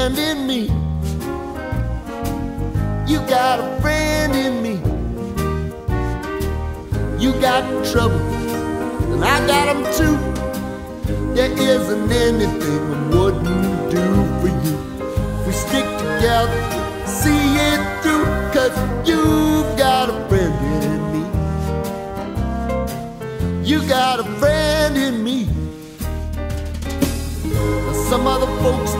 Friend in me. You got a friend in me. You got trouble, and I got them too. There isn't anything I wouldn't do for you. We stick together,